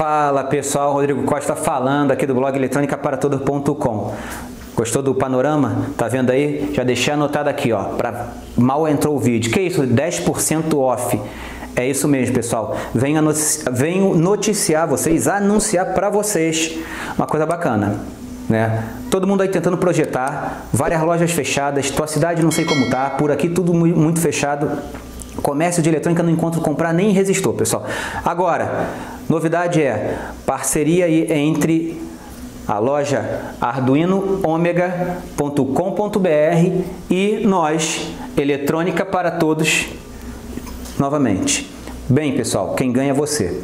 Fala pessoal, Rodrigo Costa falando aqui do blog eletrônicaparatodo.com. Gostou do panorama? Tá vendo aí? Já deixei anotado aqui, ó, para mal entrou o vídeo. Que isso? 10% off. É isso mesmo, pessoal. Venho, venho noticiar vocês, anunciar para vocês uma coisa bacana. Né? Todo mundo aí tentando projetar, várias lojas fechadas, tua cidade não sei como tá, por aqui tudo muito fechado. Comércio de eletrônica não encontro comprar nem resistor, pessoal. Agora, novidade é parceria aí entre a loja arduinoomega.com.br e nós, Eletrônica para Todos, novamente. Bem, pessoal, quem ganha é você.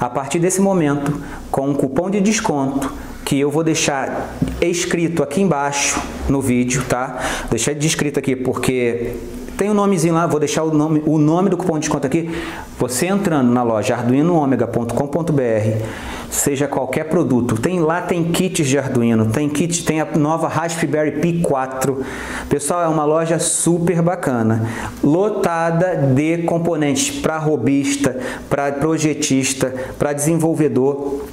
A partir desse momento, com um cupom de desconto que eu vou deixar escrito aqui embaixo no vídeo, tá? Deixar descrito aqui porque tem o um nomezinho lá, vou deixar o nome, o nome do cupom de desconto aqui. Você entrando na loja arduinoomega.com.br, seja qualquer produto, tem lá tem kits de Arduino, tem kit, tem a nova Raspberry Pi 4. Pessoal, é uma loja super bacana, lotada de componentes para robista, para projetista, para desenvolvedor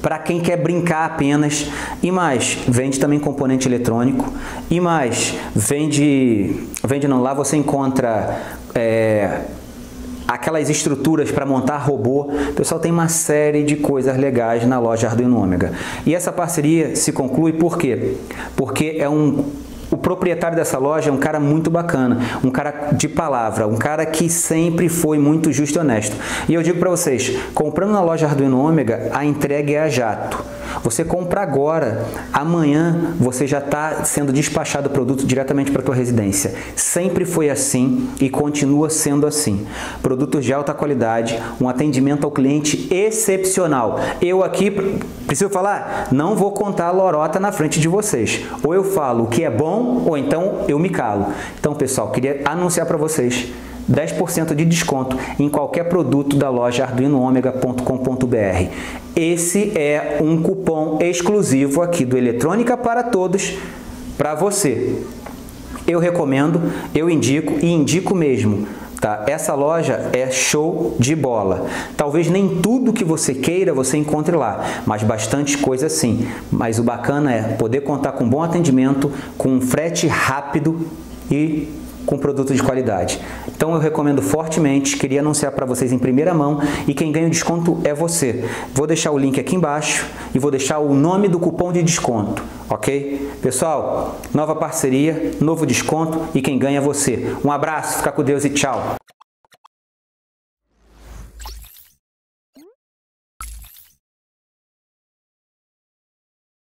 para quem quer brincar apenas. E mais, vende também componente eletrônico. E mais, vende, vende não, lá você encontra é, aquelas estruturas para montar robô. O pessoal tem uma série de coisas legais na loja Arduino Ômega. E essa parceria se conclui por quê? Porque é um o proprietário dessa loja é um cara muito bacana, um cara de palavra, um cara que sempre foi muito justo e honesto. E eu digo para vocês, comprando na loja Arduino Ômega, a entrega é a jato. Você compra agora, amanhã você já está sendo despachado o produto diretamente para a tua residência. Sempre foi assim e continua sendo assim. Produtos de alta qualidade, um atendimento ao cliente excepcional. Eu aqui preciso falar, não vou contar a lorota na frente de vocês. Ou eu falo o que é bom, ou então eu me calo. Então, pessoal, queria anunciar para vocês 10% de desconto em qualquer produto da loja arduinoomega.com.br. Esse é um cupom exclusivo aqui do Eletrônica para Todos para você. Eu recomendo, eu indico e indico mesmo. Tá? Essa loja é show de bola. Talvez nem tudo que você queira você encontre lá, mas bastante coisa sim. Mas o bacana é poder contar com bom atendimento, com um frete rápido e com produto de qualidade. Então eu recomendo fortemente, queria anunciar para vocês em primeira mão e quem ganha o desconto é você. Vou deixar o link aqui embaixo e vou deixar o nome do cupom de desconto, ok? Pessoal, nova parceria, novo desconto e quem ganha é você. Um abraço, fica com Deus e tchau!